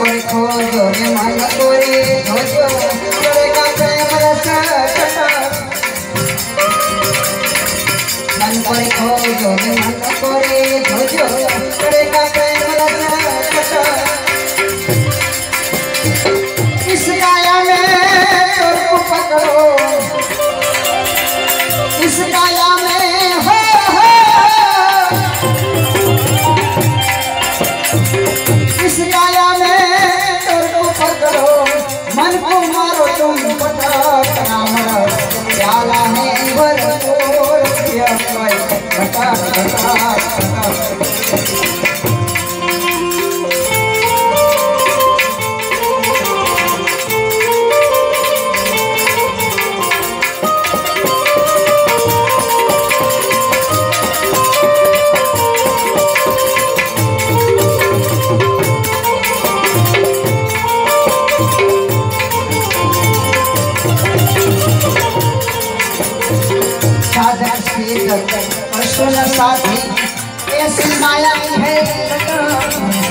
कोई है भरपूर पियो कोई खोजो रे कोरे खोजो करेगा प्रेम रस कटा। मन कोरे खोजो रे मन कोरे खोजो करेगा प्रेम रस कटा। इस काया में पकड़ो इस काया सीधक और सुन साथी ऐसी माया है।